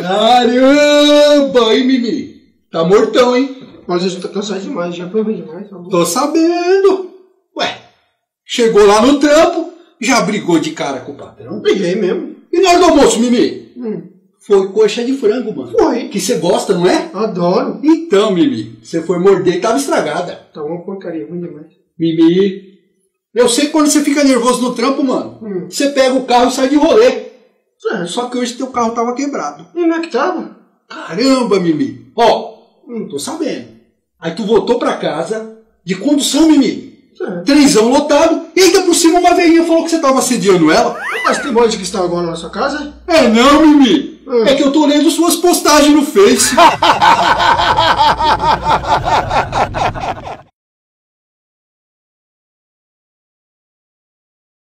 Caramba, hein, Mimi? Tá mortão, hein? Mas eu tô cansado demais, já foi demais. Tá Tô sabendo. Ué, chegou lá no trampo, já brigou de cara com o patrão. Briguei mesmo. E na hora do almoço, Mimi? Hum, Foi coxa de frango, mano. foi. Que você gosta, não é? Adoro. Então, Mimi, você foi morder e tava estragada. Tá uma porcaria, ruim demais. Mimi, eu sei que quando você fica nervoso no trampo, mano, Hum. você pega o carro e sai de rolê. É, Só que hoje teu carro tava quebrado. E não é que tava? Caramba, Mimi. Ó, Hum, tô sabendo. Aí tu voltou pra casa de condução, Mimi. é. Trenzão lotado. E ainda por cima uma velhinha falou que você tava assediando ela. Mas tem bonde que está agora na sua casa? É não, Mimi. Hum. É que eu tô lendo suas postagens no Face.